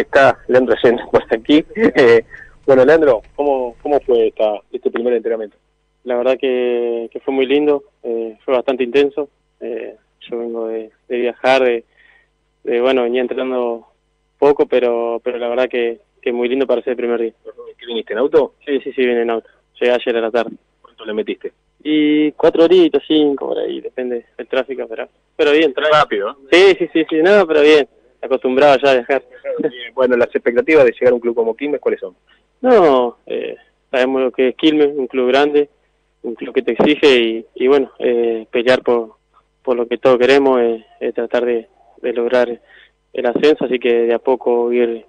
está Leandro Allende por aquí. Eh, bueno, Leandro, ¿cómo, cómo fue esta, este primer entrenamiento? La verdad que, que fue muy lindo, eh, fue bastante intenso. Eh, yo vengo de, de viajar, de, de, bueno, venía entrenando poco, pero pero la verdad que, que muy lindo para ser el primer día. ¿Qué viniste, en auto? Sí, sí, sí, vine en auto. Llegué ayer a la tarde. ¿Cuánto le metiste? Y cuatro horitas, cinco, por ahí, depende del tráfico, pero, pero bien. Rápido. ¿eh? Sí, sí, sí, sí, no, pero bien, acostumbrado ya a viajar. Eh, bueno, las expectativas de llegar a un club como Quilmes, ¿cuáles son? No, eh, sabemos lo que es Quilmes, un club grande, un club que te exige y, y bueno, eh, pelear por, por lo que todos queremos es, es tratar de, de lograr el ascenso, así que de a poco ir,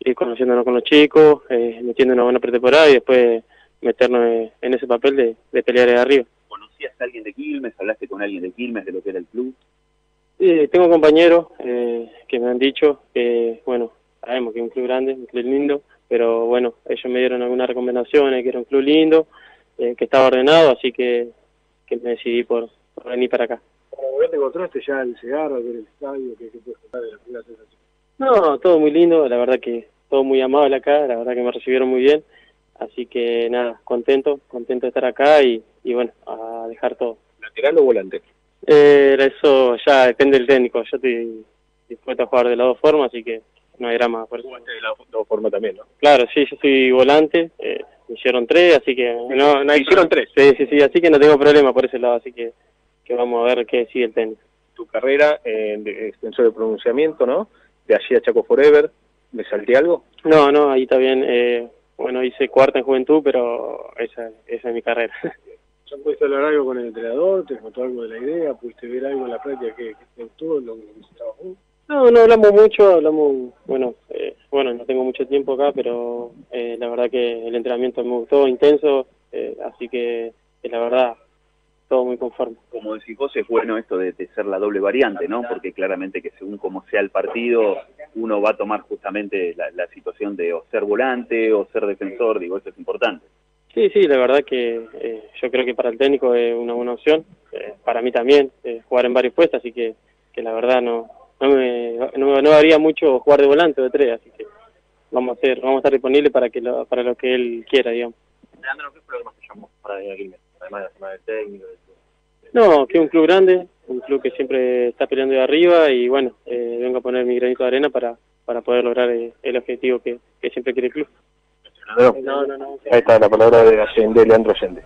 ir conociéndonos con los chicos, eh, metiendo una buena pretemporada y después meternos eh, en ese papel de, de pelear de arriba. ¿Conocías a alguien de Quilmes? ¿Hablaste con alguien de Quilmes de lo que era el club? Eh, tengo compañeros eh, que me han dicho que, bueno, sabemos que es un club grande, un club lindo, pero bueno, ellos me dieron algunas recomendaciones, que era un club lindo, eh, que estaba ordenado, así que, que me decidí por, por venir para acá. Como ya te encontraste ya el ver el estadio, ¿qué, qué puedes contar de la primera sensación? No, todo muy lindo, la verdad que todo muy amable acá, la verdad que me recibieron muy bien, así que nada, contento, contento de estar acá y, y bueno, a dejar todo. ¿Lateral o volante? Eh, eso ya depende del técnico, yo estoy dispuesto a jugar de las dos formas, así que no hay drama por eso. Jugaste de las dos formas también, ¿no? Claro, sí, yo soy volante, eh, me hicieron tres, así que no, no hay Hicieron tres. Sí, sí, sí, así que no tengo problema por ese lado, así que, que vamos a ver qué sigue el técnico. Tu carrera en extensor de pronunciamiento, ¿no? De allí a Chaco Forever, ¿me salté algo? No, no, ahí está bien, eh, bueno, hice cuarta en juventud, pero esa, esa es mi carrera. ¿Ya pudiste hablar algo con el entrenador? ¿Te contó algo de la idea? ¿Pudiste ver algo en la práctica que, que te gustó, lo que se trabajó? No, no hablamos mucho, hablamos, bueno, eh, bueno, no tengo mucho tiempo acá, pero eh, la verdad que el entrenamiento me gustó, intenso, eh, así que, que la verdad, todo muy conforme. Como decís vos, es bueno esto de, de ser la doble variante, ¿no? Porque claramente que según cómo sea el partido, uno va a tomar justamente la, la situación de o ser volante o ser defensor, digo, eso es importante. Sí, sí, la verdad que eh, yo creo que para el técnico es una buena opción, eh, para mí también, eh, jugar en varios puestos, así que, que la verdad no no me, no, me- no varía mucho jugar de volante o de tres, así que vamos a hacer, vamos a estar disponibles para que lo, para lo que él quiera, digamos. Leandro, ¿qué te llamó para venir? Además de la semana del técnico. de. No, que es un club grande, un club que siempre está peleando de arriba y bueno, eh, vengo a poner mi granito de arena para, para poder lograr eh, el objetivo que, que siempre quiere el club. No, no, no. Ahí está la palabra de Allende, Leandro Allende.